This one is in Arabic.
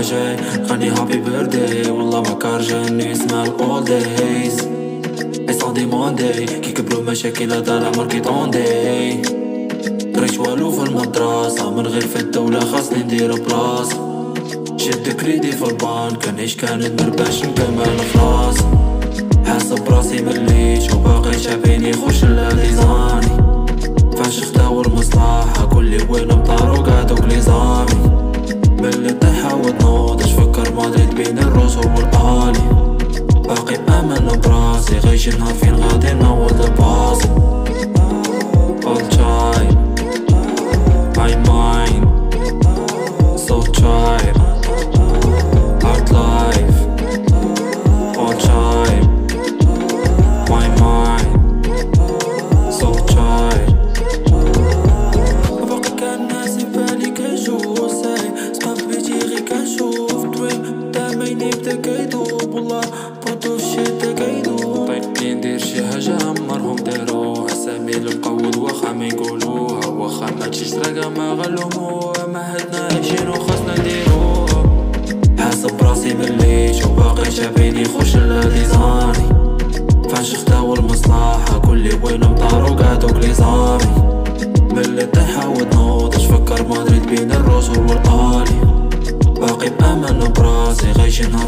جاي. غني هابي بيردي والله ما كارجاني اسمها الأول دايز اي دي موندي كي كبرو مشاكل هذا العمر كي طوندي ريش والو في المدرسة. من غير في الدولة خاصني ندير بلاصة شد كريدي في البنك نعيش كانت مرباش نكمل خلاص. حاسب راسي مليش وباقي شابيني خوش اللي فاش اختاور مصلحة. كل وين مطار وقعدوك لزامي من اللي طيحة وتنوض فكر مدريد بين الروس والآلي. باقي مأمن براسي غيش نهار فين غادي نوض الباصي ندير شي حاجة عمرهم داروها أسامي المقود واخا ما يقولوها واخا ما تجيش راقا ما غلوموها ما حدنا عايشين وخاصنا نديروها حاسب راسي مليش وباقي شابيني خوش اللي فاش اختاو المصلحة كل وين مطار وقعدوك لزامي من اللي طيحة وتنوض فكر مدريد بين الرسل والآلي باقي بأمن براسي غيش نهار